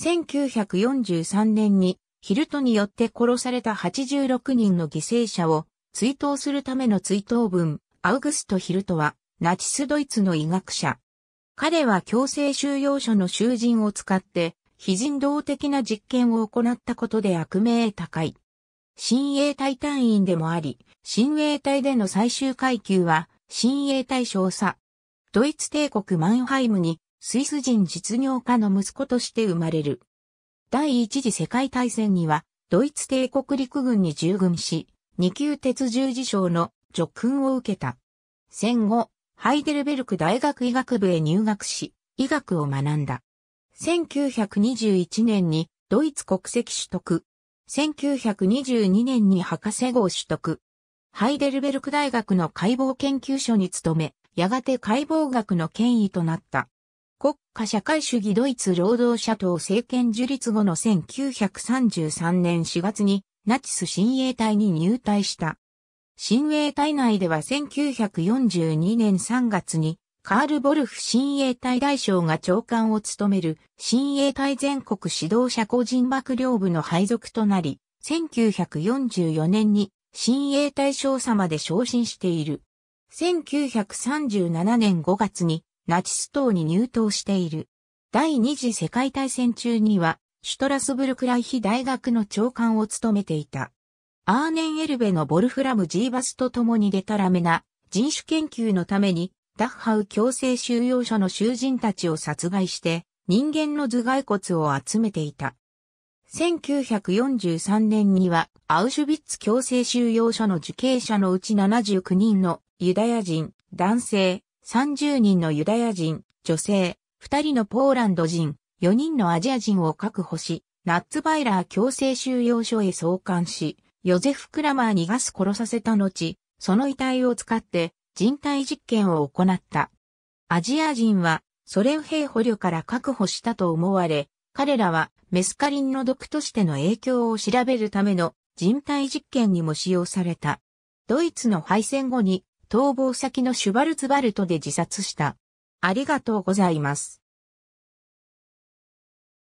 1943年にヒルトによって殺された86人の犠牲者を追悼するための追悼文、アウグスト・ヒルトはナチスドイツの医学者。彼は強制収容所の囚人を使って非人道的な実験を行ったことで悪名高い。親衛隊隊員でもあり、親衛隊での最終階級は親衛隊少佐。ドイツ帝国マンハイムにスイス人実業家の息子として生まれる。第一次世界大戦にはドイツ帝国陸軍に従軍し、二級鉄十字章の叙勲を受けた。戦後、ハイデルベルク大学医学部へ入学し、医学を学んだ。1921年にドイツ国籍取得。1922年に博士号取得。ハイデルベルク大学の解剖研究所に勤め、やがて解剖学の権威となった。国家社会主義ドイツ労働者党政権樹立後の1933年4月にナチス親衛隊に入隊した。親衛隊内では1942年3月にカール・ボルフ親衛隊大将が長官を務める親衛隊全国指導者個人幕僚部の配属となり、1944年に親衛隊少佐まで昇進している。1937年5月にナチス党に入党している。第二次世界大戦中にはシュトラスブルクライヒ大学の長官を務めていた。アーネンエルベのボルフラム・ジーバスと共にデタラメな人種研究のためにダッハウ強制収容所の囚人たちを殺害して人間の頭蓋骨を集めていた。1943年にはアウシュビッツ強制収容所の受刑者のうち79人のユダヤ人、男性、30人のユダヤ人、女性、2人のポーランド人、4人のアジア人を確保し、ナッツバイラー強制収容所へ送還し、ヨゼフ・クラマーにガス殺させた後、その遺体を使って人体実験を行った。アジア人はソ連兵捕虜から確保したと思われ、彼らはメスカリンの毒としての影響を調べるための人体実験にも使用された。ドイツの敗戦後に逃亡先のシュバルツバルトで自殺した。ありがとうございます。